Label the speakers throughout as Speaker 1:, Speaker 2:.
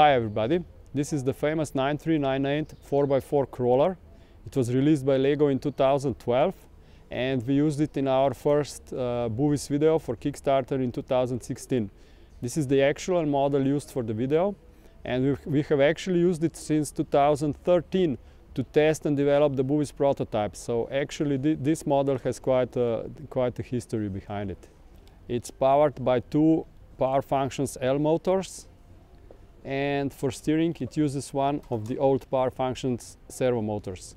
Speaker 1: Hi everybody, this is the famous 9398 4x4 crawler. It was released by LEGO in 2012 and we used it in our first uh, video for Kickstarter in 2016. This is the actual model used for the video and we, have actually used it since 2013 to test and develop the BuWizz prototype. So actually th this model has quite a, quite a history behind it. It's powered by two power functions L motors and for steering it uses one of the old power functions servo motors.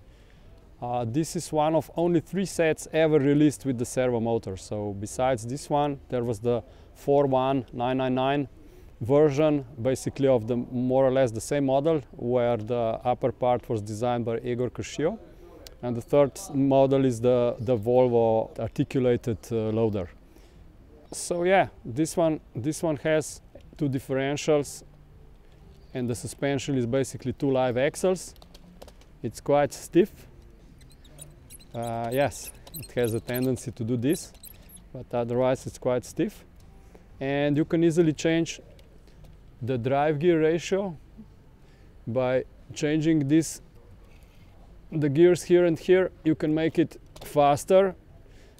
Speaker 1: Uh, this is one of only three sets ever released with the servo motor. So besides this one, there was the 41999 version, basically of the more or less the same model, where the upper part was designed by Igor Kashio. And the third model is the, the Volvo articulated uh, loader. So yeah, this one, this one has two differentials and the suspension is basically two live axles. It's quite stiff. Uh, yes, it has a tendency to do this, but otherwise it's quite stiff. And you can easily change the drive gear ratio by changing this the gears here and here you can make it faster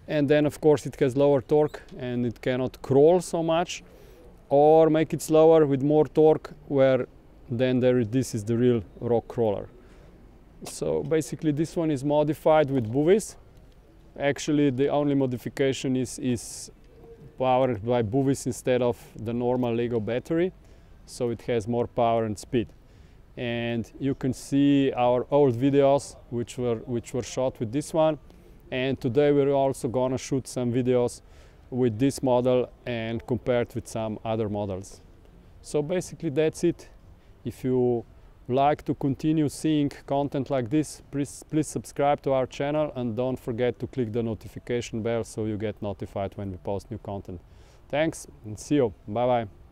Speaker 1: and then of course it has lower torque and it cannot crawl so much or make it slower with more torque where then there this is the real rock crawler. So basically this one is modified with BuWizz. Actually the only modification is, is powered by BuWizz instead of the normal Lego battery. So it has more power and speed. And you can see our old videos which were, which were shot with this one. And today we're also gonna shoot some videos with this model and compared with some other models. So basically that's it. If you like to continue seeing content like this, please, please subscribe to our channel and don't forget to click the notification bell so you get notified when we post new content. Thanks and see you. Bye bye.